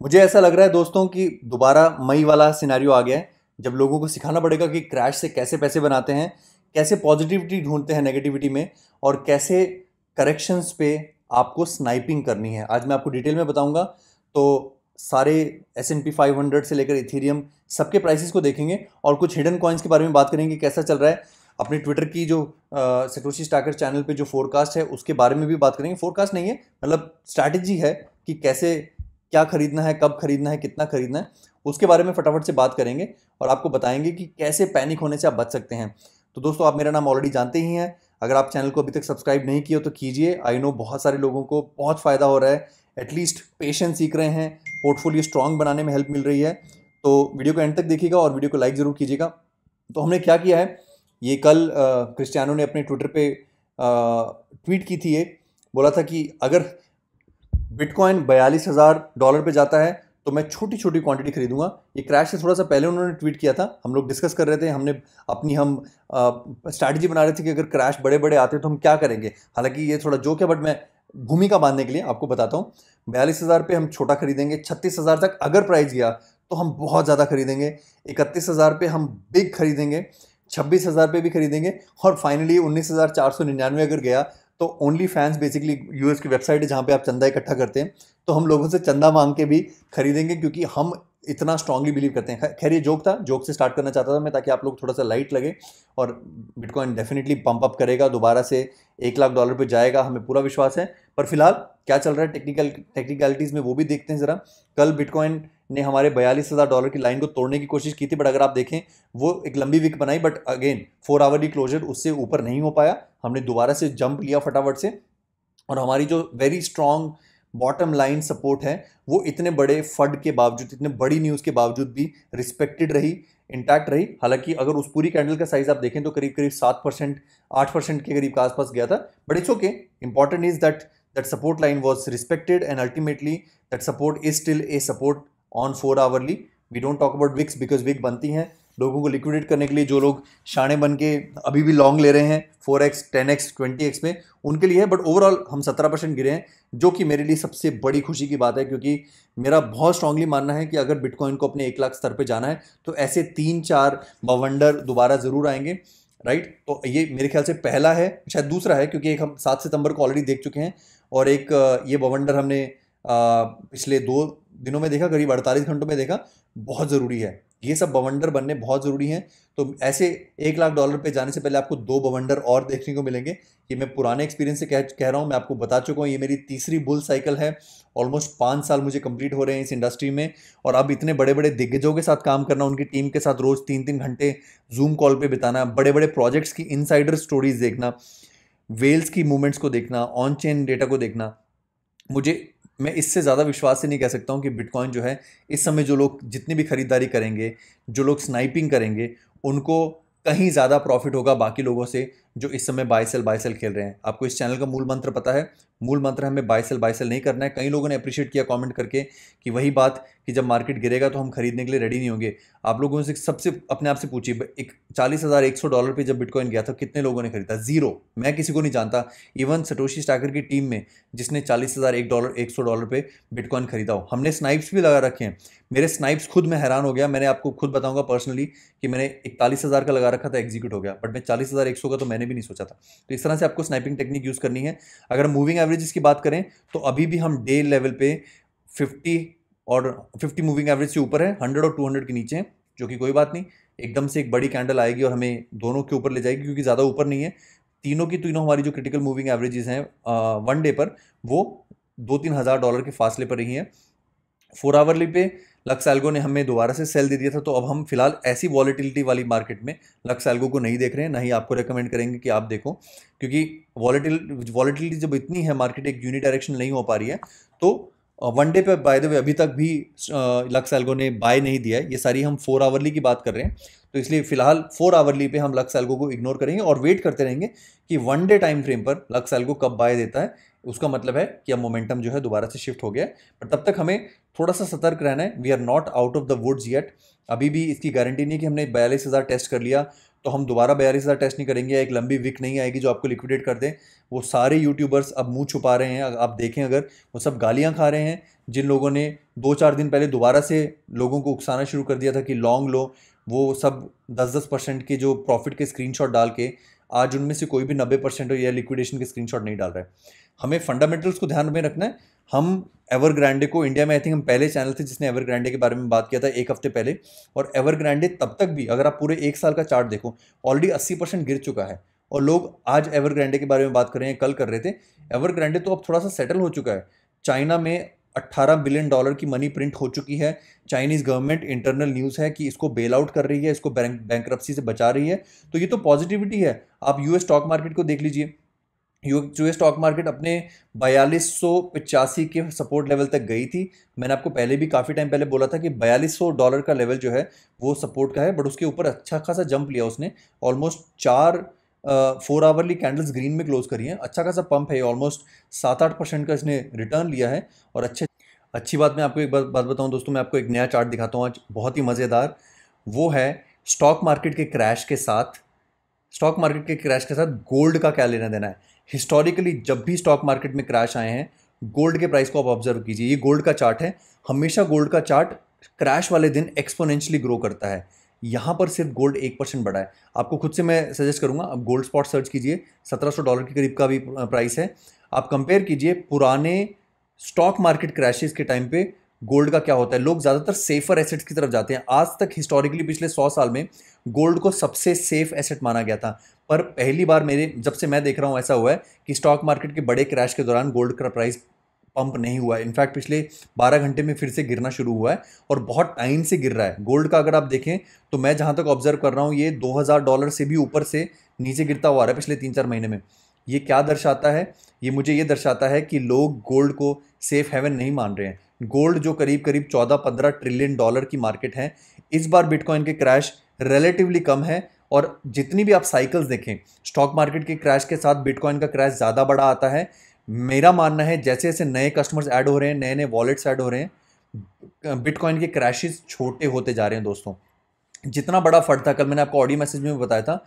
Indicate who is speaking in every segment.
Speaker 1: मुझे ऐसा लग रहा है दोस्तों कि दोबारा मई वाला सिनारियो आ गया है, जब लोगों को सिखाना पड़ेगा कि क्रैश से कैसे पैसे बनाते हैं, कैसे पॉजिटिविटी ढूंढते हैं नेगेटिविटी में, और कैसे करेक्शंस पे आपको स्नाइपिंग करनी है। आज मैं आपको डिटेल में बताऊँगा तो सारे S and P five hundred से लेकर इथीरियम सबके प्राइसेस को देखेंगे, और कुछ हिडन कॉइन्स के बारे में बात करेंगे कैसा चल रहा है। अपने ट्विटर की जो सेटोशी स्टाकर चैनल पे जो फोरकास्ट है, उसके बारे में भी बात करेंगे। फोरकास्ट नहीं है मतलब स्ट्रैटेजी है कि कैसे क्या खरीदना है, कब खरीदना है, कितना खरीदना है, उसके बारे में फटाफट से बात करेंगे और आपको बताएँगे कि कैसे पैनिक होने से आप बच सकते हैं। तो दोस्तों, आप मेरा नाम ऑलरेडी जानते ही हैं। अगर आप चैनल को अभी तक सब्सक्राइब नहीं किया तो कीजिए। आई नो बहुत सारे लोगों को बहुत फ़ायदा हो रहा है। एटलीस्ट पेशेंस सीख रहे हैं। पोर्टफोलियो स्ट्रांग बनाने में हेल्प मिल रही है। तो वीडियो को एंड तक देखिएगा और वीडियो को लाइक ज़रूर कीजिएगा। तो हमने क्या किया है? ये कल क्रिस्टियानो ने अपने ट्विटर पे ट्वीट की थी ये। बोला था कि अगर बिटकॉइन बयालीस हज़ार डॉलर पे जाता है तो मैं छोटी छोटी क्वांटिटी खरीदूँगा। ये क्रैश से थोड़ा सा पहले उन्होंने ट्वीट किया था। हम लोग डिस्कस कर रहे थे, हमने अपनी, हम स्ट्रैटेजी बना रहे थे कि अगर क्रैश बड़े बड़े आते तो हम क्या करेंगे? हालाँकि ये थोड़ा जोक है बट मैं भूमिका बांधने के लिए आपको बताता हूँ। बयालीस हज़ार पे हम छोटा खरीदेंगे, छत्तीस हज़ार तक अगर प्राइस गया तो हम बहुत ज़्यादा खरीदेंगे। इकतीस हज़ार पे हम बिग खरीदेंगे, छब्बीस हज़ार पे भी खरीदेंगे, और फाइनली उन्नीस हज़ार चार सौ निन्यानवे अगर गया तो ओनली फैंस बेसिकली यूएस की वेबसाइट है जहाँ पे आप चंदा इकट्ठा करते हैं। तो हम लोगों से चंदा मांग के भी खरीदेंगे क्योंकि हम इतना स्ट्रांगली बिलीव करते हैं। खैर, ये जोक था। जोक से स्टार्ट करना चाहता था मैं ताकि आप लोग थोड़ा सा लाइट लगे और बिटकॉइन डेफिनेटली पंप अप करेगा, दोबारा से एक लाख डॉलर पे जाएगा, हमें पूरा विश्वास है। पर फ़िलहाल, क्या चल रहा है टेक्निकल टेक्निकलिटीज़ में वो भी देखते हैं ज़रा। कल बिटकॉइन ने हमारे बयालीस हज़ार डॉलर की लाइन को तोड़ने की कोशिश की थी बट अगर आप देखें, वो एक लंबी वीक बनाई but again four hour closure उससे ऊपर नहीं हो पाया। हमने दोबारा से जंप लिया फटाफट से। और हमारी जो very strong bottom line support है, वो इतने बड़े फड के बावजूद, इतने बड़ी न्यूज़ के बावजूद भी रिस्पेक्टेड रही इंटैक्ट रही। हालाँकि अगर उस पूरी कैंडल का साइज़ आप देखें तो करीब करीब सात परसेंट आठ परसेंट के करीब के आसपास गया था। But it's okay important is that that support line was respected and ultimately that support is still a support on four hourly we don't talk about wicks because wick बनती हैं। लोगों को लिक्विडेट करने के लिए जो लोग शाणे बन के अभी भी लॉन्ग ले रहे हैं four x ten x twenty x में, उनके लिए है बट ओवरऑल हम सत्रह परसेंट गिरे हैं, जो कि मेरे लिए सबसे बड़ी खुशी की बात है, क्योंकि मेरा बहुत स्ट्रांगली मानना है कि अगर बिटकॉइन को अपने एक लाख स्तर पर जाना है तो ऐसे तीन, चार बवंडर दोबारा ज़रूर आएँगे राइट तो ये मेरे ख्याल से पहला है, शायद दूसरा है, क्योंकि एक हम सात सितंबर को ऑलरेडी देख चुके हैं, और एक, ये बवंडर हमने पिछले दो दिनों में देखा, करीब अड़तालीस घंटों में देखा, बहुत ज़रूरी है। ये सब बवंडर बनने बहुत ज़रूरी हैं। तो ऐसे एक लाख डॉलर पे जाने से पहले आपको दो बवंडर और देखने को मिलेंगे। ये मैं पुराने एक्सपीरियंस से कह कह रहा हूँ, मैं आपको बता चुका हूँ। ये मेरी तीसरी बुल साइकिल है। ऑलमोस्ट पाँच साल मुझे कंप्लीट हो रहे हैं इस इंडस्ट्री में। और अब इतने बड़े बड़े दिग्गजों के साथ काम करना, उनकी टीम के साथ रोज़ तीन तीन घंटे जूम कॉल पर बिताना बड़े बड़े प्रोजेक्ट्स की इनसाइडर स्टोरीज देखना वेल्स की मूवमेंट्स को देखना ऑन चेन डेटा को देखना, मुझे मैं इससे ज़्यादा विश्वास से नहीं कह सकता हूँ कि बिटकॉइन जो है, इस समय जो लोग जितनी भी ख़रीदारी करेंगे, जो लोग स्नाइपिंग करेंगे, उनको कहीं ज़्यादा प्रॉफिट होगा बाकी लोगों से। जो इस समय बाइसल बाइसल खेल रहे हैं। आपको इस चैनल का मूल मंत्र पता है। मूल मंत्र हमें बाइसल बाइसल नहीं करना है। कई लोगों ने अप्रिशिएट किया कमेंट करके कि वही बात कि जब मार्केट गिरेगा तो हम खरीदने के लिए रेडी नहीं होंगे। आप लोगों से सबसे अपने आप से पूछिए एक चालीस हज़ार एक सौ डॉलर पर जब बिटकॉइन गया था, कितने लोगों ने खरीदा? ज़ीरो मैं किसी को नहीं जानता। इवन सटोशी स्टाकर की टीम में जिसने चालीस हज़ार एक डॉलर एक सौ डॉलर पर बिटकॉइन खरीदा हो। हमने स्नाइप्स भी लगा रखे हैं। मेरे स्नाइप्स खुद मैं हैरान हो गया। मैंने आपको खुद बताऊँगा पर्सनली कि मैंने इकतालीस हज़ार का लगा रखा था एग्जीक्यूट हो गया। बट मैं चालीस हज़ार एक सौ का तो मैंने भी नहीं सोचा था। तो इस तरह से आपको स्नाइपिंग टेक्निक यूज़ करनी है। अगर मूविंग एवरेजेस की बात करें तो अभी भी हम डे लेवल पे फिफ्टी और फिफ्टी मूविंग एवरेज से ऊपर है हंड्रेड और टू हंड्रेड के नीचे हैं, जो कि कोई बात नहीं। एकदम से एक बड़ी कैंडल आएगी और हमें दोनों के ऊपर ले जाएगी, क्योंकि ज़्यादा ऊपर नहीं है। तीनों की तीनों हमारी जो क्रिटिकल मूविंग एवरेजेस हैं वन डे पर, वो दो तीन हज़ार डॉलर के फासले पर रही हैं। फोर आवरली पे लक्स एल्गो ने हमें दोबारा से सेल दे दिया था तो अब हम फ़िलहाल ऐसी वॉलिटिलिटी वाली मार्केट में लक्स एल्गो को नहीं देख रहे हैं, ना ही आपको रेकमेंड करेंगे कि आप देखो, क्योंकि वॉलिटिल वॉलिटिलिटी जब इतनी है मार्केट एक यूनि डायरेक्शन नहीं हो पा रही है तो वन डे पे बाय द वे अभी तक भी लक्स एल्गो ने बाय नहीं दिया है, ये सारी हम फोर आवरली की बात कर रहे हैं तो इसलिए फ़िलहाल फोर आवरली पे हम लक्स एल्गो को इग्नोर करेंगे और वेट करते रहेंगे कि वन डे टाइम फ्रेम पर लक्स एल्गो कब बाय देता है उसका मतलब है कि अब मोमेंटम जो है दोबारा से शिफ्ट हो गया बट तब तक हमें थोड़ा सा सतर्क रहना है। We are not out of the woods yet अभी भी इसकी गारंटी नहीं कि हमने बयालीस हज़ार टेस्ट कर लिया तो हम दोबारा बयालीस हज़ार टेस्ट नहीं करेंगे एक लंबी विक नहीं आएगी जो आपको लिक्विडेट कर दें। वो सारे यूट्यूबर्स अब मुँह छुपा रहे हैं। आप देखें अगर, वो सब गालियाँ खा रहे हैं, जिन लोगों ने दो चार दिन पहले दोबारा से लोगों को उकसाना शुरू कर दिया था कि लॉन्ग लो वो सब दस दस परसेंट के जो प्रॉफिट के स्क्रीनशॉट डाल के आज उनमें से कोई भी नब्बे परसेंट हो या लिक्विडेशन के स्क्रीनशॉट नहीं डाल रहा है। हमें फंडामेंटल्स को ध्यान में रखना है। हम एवर ग्रांडे को इंडिया में आई थिंक हम पहले चैनल थे जिसने एवर ग्रांडे के बारे में बात किया था एक हफ़्ते पहले। और एवर ग्रांडे तब तक भी, अगर आप पूरे एक साल का चार्ट देखो ऑलरेडी अस्सी परसेंट गिर चुका है। और लोग आज एवर ग्रांडे के बारे में बात कर रहे हैं, कल कर रहे थे। एवर ग्रांडे तो अब थोड़ा सा सेटल हो चुका है। चाइना में 18 बिलियन डॉलर की मनी प्रिंट हो चुकी है। चाइनीज़ गवर्नमेंट इंटरनल न्यूज़ है कि इसको बेल आउट कर रही है, इसको बैंक से बचा रही है। तो ये तो पॉजिटिविटी है। आप यूएस स्टॉक मार्केट को देख लीजिए। यूएस स्टॉक मार्केट अपने बयालीस के सपोर्ट लेवल तक गई थी। मैंने आपको पहले भी काफ़ी टाइम पहले बोला था कि बयालीस डॉलर का लेवल जो है, वो सपोर्ट का है बट उसके ऊपर अच्छा खासा जंप लिया उसने। ऑलमोस्ट चार फोर आवरली कैंडल्स ग्रीन में क्लोज करी है। अच्छा खासा पंप है ऑलमोस्ट सात आठ परसेंट का इसने रिटर्न लिया है और अच्छे अच्छी बात मैं आपको एक बात बात बताऊँ दोस्तों, मैं आपको एक नया चार्ट दिखाता हूँ आज, बहुत ही मज़ेदार। वो है स्टॉक मार्केट के क्रैश के साथ स्टॉक मार्केट के क्रैश के साथ गोल्ड का क्या लेना देना है? हिस्टोरिकली जब भी स्टॉक मार्केट में क्रैश आए हैं गोल्ड के प्राइस को आप ऑब्ज़र्व कीजिए। ये गोल्ड का चार्ट है। हमेशा गोल्ड का चार्ट क्रैश वाले दिन एक्सपोनेंशियली ग्रो करता है। यहाँ पर सिर्फ़ गोल्ड एक परसेंट बढ़ा है। आपको खुद से मैं सजेस्ट करूँगा, आप गोल्ड स्पॉट सर्च कीजिए, सत्रह सौ डॉलर के करीब का भी प्राइस है। आप कंपेयर कीजिए पुराने स्टॉक मार्केट क्रैशेस के टाइम पे गोल्ड का क्या होता है। लोग ज़्यादातर सेफर एसेट्स की तरफ़ जाते हैं। आज तक हिस्टोरिकली पिछले सौ साल में गोल्ड को सबसे सेफ़ एसेट माना गया था। पर पहली बार मेरे, जब से मैं देख रहा हूँ, ऐसा हुआ है कि स्टॉक मार्केट के बड़े क्रैश के दौरान गोल्ड का प्राइस पंप नहीं हुआ है। इनफैक्ट पिछले 12 घंटे में फिर से गिरना शुरू हुआ है और बहुत टाइम से गिर रहा है। गोल्ड का अगर आप देखें तो मैं जहाँ तक ऑब्ज़र्व कर रहा हूँ, ये 2000 डॉलर से भी ऊपर से नीचे गिरता हुआ रहा है पिछले तीन चार महीने में। ये क्या दर्शाता है? ये मुझे ये दर्शाता है कि लोग गोल्ड को सेफ़ हेवन नहीं मान रहे हैं। गोल्ड जो करीब करीब चौदह पंद्रह ट्रिलियन डॉलर की मार्केट है, इस बार बिटकॉइन के क्रैश रिलेटिवली कम है और जितनी भी आप साइकिल्स देखें स्टॉक मार्केट के क्रैश के साथ बिटकॉइन का क्रैश ज़्यादा बड़ा आता है। मेरा मानना है, जैसे जैसे नए कस्टमर्स ऐड हो रहे हैं नए नए वॉलेट्स ऐड हो रहे हैं बिटकॉइन के क्रैशेस छोटे होते जा रहे हैं दोस्तों। जितना बड़ा फट था, कल मैंने आपको ऑडियो मैसेज में भी बताया था,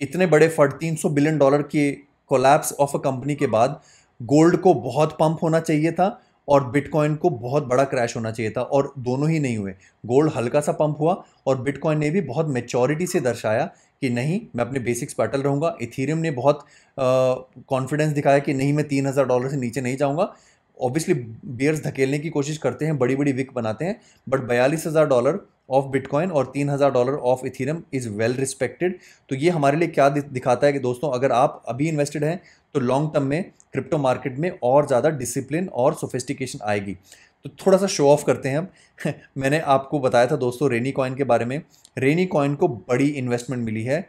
Speaker 1: इतने बड़े फट 300 बिलियन डॉलर के कोलैप्स ऑफ़ अ कंपनी के बाद गोल्ड को बहुत पंप होना चाहिए था और बिटकॉइन को बहुत बड़ा क्रैश होना चाहिए था और दोनों ही नहीं हुए। गोल्ड हल्का सा पंप हुआ और बिटकॉइन ने भी बहुत मेचोरिटी से दर्शाया कि नहीं, मैं अपने बेसिक्स पर अटल रहूँगा। इथीरियम ने बहुत कॉन्फिडेंस दिखाया कि नहीं, मैं तीन हज़ार डॉलर से नीचे नहीं जाऊँगा। ऑब्वियसली बियर्स धकेलने की कोशिश करते हैं बड़ी बड़ी विक बनाते हैं बट बयालीस हज़ार डॉलर ऑफ़ बिटकॉइन और तीन हज़ार dollar of Ethereum is well respected तो ये हमारे लिए क्या दिखाता है कि दोस्तों, अगर आप अभी इन्वेस्टेड हैं तो लॉन्ग टर्म में क्रिप्टो मार्केट में और ज़्यादा डिसिप्लिन और सोफिस्टिकेशन आएगी। तो थोड़ा सा शो ऑफ़ करते हैं हम। मैंने आपको बताया था दोस्तों रेनी कॉइन के बारे में। रेनी कॉइन को बड़ी इन्वेस्टमेंट मिली है।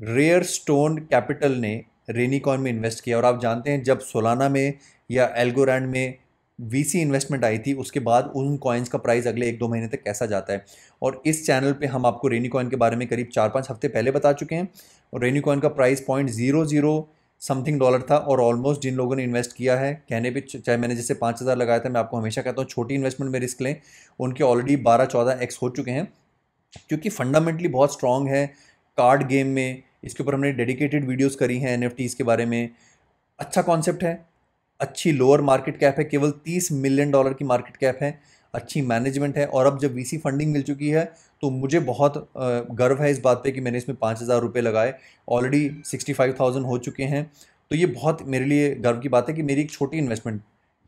Speaker 1: रेयर स्टोन कैपिटल ने रेनी कॉइन में इन्वेस्ट किया और आप जानते हैं, जब सोलाना में या एल्गोरैंड में वीसी इन्वेस्टमेंट आई थी, उसके बाद उन कॉइन्स का प्राइस अगले एक दो महीने तक कैसा जाता है? और इस चैनल पे हम आपको रेनी कॉइन के बारे में करीब चार पाँच हफ़्ते पहले बता चुके हैं। और रेनी कॉइन का price point zero zero something dollar था और ऑलमोस्ट जिन लोगों ने इन्वेस्ट किया है, कहने पे चाहे मैंने जैसे पाँच हज़ार लगाया था, मैं आपको हमेशा कहता हूँ, छोटी इन्वेस्टमेंट में रिस्क लें। उनके ऑलरेडी बारह चौदह एक्स हो चुके हैं। क्योंकि फंडामेंटली बहुत स्ट्रॉन्ग है कार्ड गेम में। इसके ऊपर हमने डेडिकेटेड वीडियोस करी हैं एन के बारे में। अच्छा कॉन्सेप्ट है। अच्छी लोअर मार्केट कैप है, केवल तीस मिलियन डॉलर की मार्केट कैप है, अच्छी मैनेजमेंट है और अब जब वीसी फंडिंग मिल चुकी है तो मुझे बहुत गर्व है इस बात पे कि मैंने इसमें पाँच हज़ार रुपये लगाए। ऑलरेडी सिक्सटी फाइव थाउज़ेंड हो चुके हैं। तो ये बहुत मेरे लिए गर्व की बात है कि मेरी एक छोटी इन्वेस्टमेंट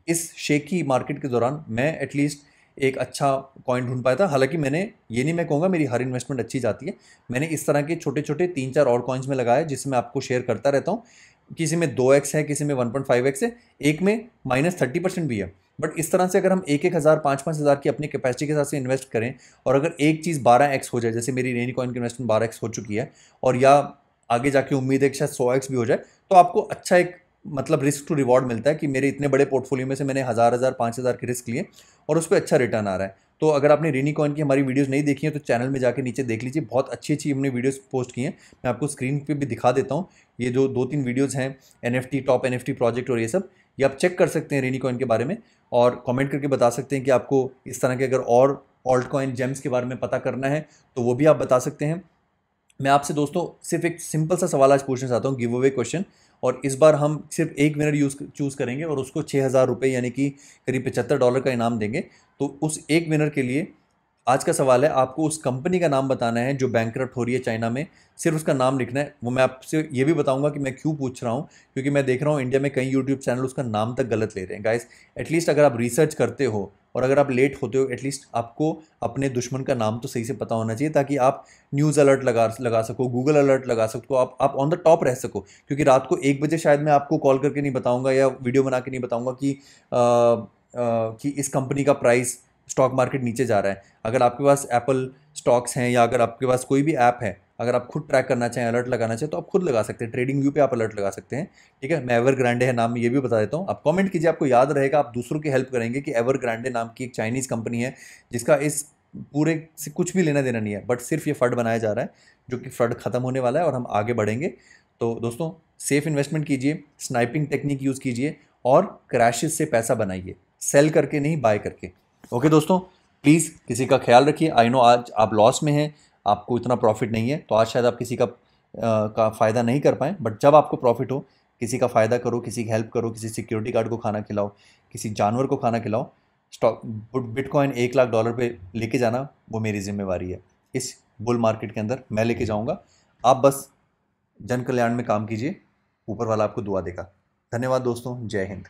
Speaker 1: इस शेकी मार्केट के दौरान मैं एटलीस्ट एक अच्छा कॉइन ढूंढ पाया था। हालाँकि मैंने ये नहीं मैं कहूँगा, मेरी हर इन्वेस्टमेंट अच्छी जाती है। मैंने इस तरह के छोटे छोटे तीन चार और कॉइन्स में लगाया जिससे मैं आपको शेयर करता रहता हूँ। किसी में दो एक्स है, किसी में वन पॉइंट फाइव एक्स है, एक में माइनस थर्टी परसेंट भी है। बट इस तरह से अगर हम एक एक हज़ार, पाँच पाँच हज़ार की अपनी कैपेसिटी के हिसाब से इन्वेस्ट करें और अगर एक चीज़ बारह एक्स हो जाए, जैसे मेरी रेनी कॉइन की इन्वेस्टमेंट बारह एक्स हो चुकी है और या आगे जाके उम्मीद है कि शायद सौ एक्स भी हो जाए तो आपको अच्छा एक मतलब रिस्क टू रिवॉर्ड मिलता है कि मेरे इतने बड़े पोर्टफोलियो में से मैंने हज़ार हज़ार, पाँच हज़ार के रिस्क लिए और उस पर अच्छा रिटर्न आ रहा है। तो अगर आपने रेनी कॉइन की हमारी वीडियोस नहीं देखी हैं तो चैनल में जाकर नीचे देख लीजिए। बहुत अच्छी अच्छी हमने वीडियोस पोस्ट की हैं। मैं आपको स्क्रीन पे भी दिखा देता हूँ। ये जो दो तीन वीडियोस हैं एनएफटी टॉप एनएफटी प्रोजेक्ट और ये सब, ये आप चेक कर सकते हैं रेनी कॉइन के बारे में और कॉमेंट करके बता सकते हैं कि आपको इस तरह के अगर और ऑल्ट कॉइन जेम्स के बारे में पता करना है तो वो भी आप बता सकते हैं। मैं आपसे दोस्तों सिर्फ़ एक सिंपल सा सवाल आज पूछना चाहता हूँ गिव अवे क्वेश्चन और इस बार हम सिर्फ़ एक विनर यूज़ चूज़ करेंगे और उसको छः हज़ार रुपये यानी कि करीब पचहत्तर डॉलर का इनाम देंगे। तो उस एक विनर के लिए आज का सवाल है, आपको उस कंपनी का नाम बताना है जो बैंक हो रही है चाइना में। सिर्फ़ उसका नाम लिखना है, वो मैं आपसे ये भी बताऊँगा कि मैं क्यों पूछ रहा हूँ, क्योंकि मैं देख रहा हूँ इंडिया में कई यूट्यूब चैनल उसका नाम तक गलत ले रहे हैं। गाइस एटलीस्ट अगर आप रिसर्च करते हो और अगर आप लेट होते हो एटलीस्ट आपको अपने दुश्मन का नाम तो सही से पता होना चाहिए ताकि आप न्यूज़ अलर्ट लगा लगा सको गूगल अलर्ट लगा सको आप आप ऑन द टॉप रह सको। क्योंकि रात को एक बजे शायद मैं आपको कॉल करके नहीं बताऊँगा या वीडियो बना के नहीं बताऊँगा कि आ, आ, कि इस कंपनी का प्राइस स्टॉक मार्केट नीचे जा रहा है। अगर आपके पास एप्पल स्टॉक्स हैं या अगर आपके पास कोई भी ऐप है, अगर आप खुद ट्रैक करना चाहें, अलर्ट लगाना चाहें तो आप खुद लगा सकते हैं। ट्रेडिंग व्यू पे आप अलर्ट लगा सकते हैं, ठीक है? मैं एवर ग्रांडे है नाम, ये भी बता देता हूँ। आप कमेंट कीजिए, आपको याद रहेगा, आप दूसरों की हेल्प करेंगे कि एवर ग्रांडे नाम की एक चाइनीज़ कंपनी है, जिसका इस पूरे से कुछ भी लेना देना नहीं है, बट सिर्फ़ ये फंड बनाया जा रहा है, जो कि फ्रड ख़त्म होने वाला है और हम आगे बढ़ेंगे। तो दोस्तों, सेफ़ इन्वेस्टमेंट कीजिए, स्नाइपिंग टेक्निक यूज़ कीजिए और क्रैशेस से पैसा बनाइए, सेल करके नहीं, बाय करके। ओके दोस्तों प्लीज़ किसी का ख्याल रखिए। आई नो आज आप लॉस में हैं आपको इतना प्रॉफिट नहीं है तो आज शायद आप किसी का आ, का फ़ायदा नहीं कर पाएँ। बट जब आपको प्रॉफिट हो किसी का फ़ायदा करो किसी की हेल्प करो किसी सिक्योरिटी गार्ड को खाना खिलाओ किसी जानवर को खाना खिलाओ स्टॉक बिटकॉइन एक लाख डॉलर पे लेके जाना वो मेरी जिम्मेवारी है। इस बुल मार्केट के अंदर मैं लेके जाऊँगा। आप बस जन कल्याण में काम कीजिए ऊपर वाला आपको दुआ देगा। धन्यवाद दोस्तों जय हिंद।